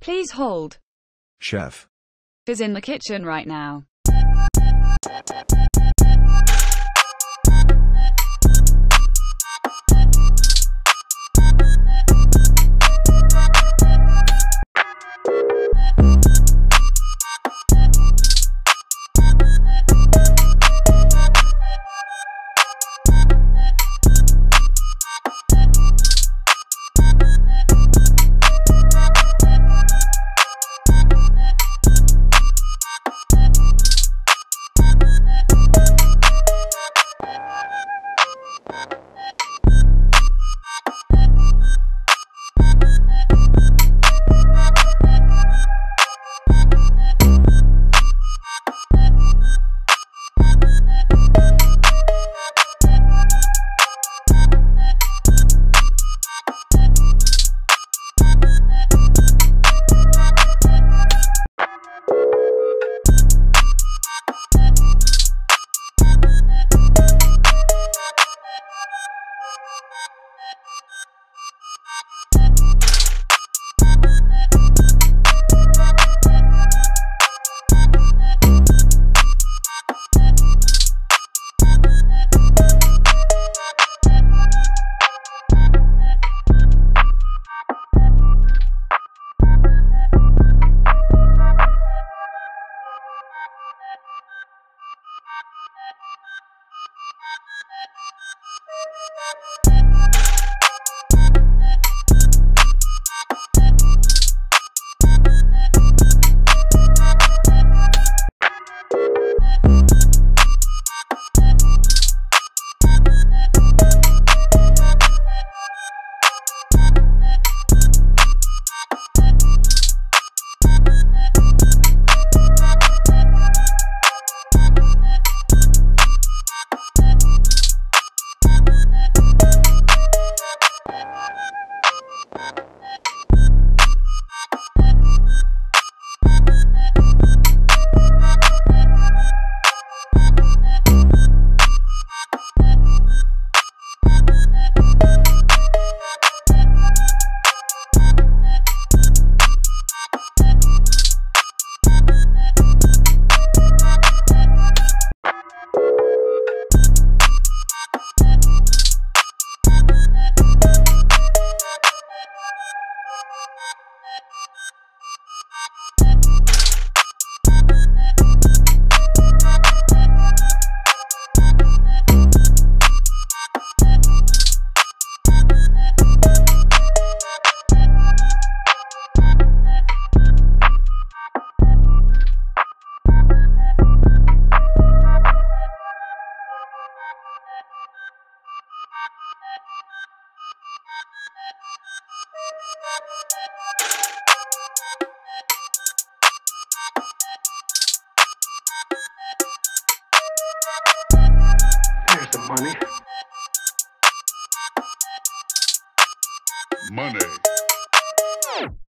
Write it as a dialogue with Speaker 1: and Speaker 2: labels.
Speaker 1: Please hold.
Speaker 2: Chef.
Speaker 1: Is in the kitchen right now.
Speaker 3: There's the money.
Speaker 4: Money.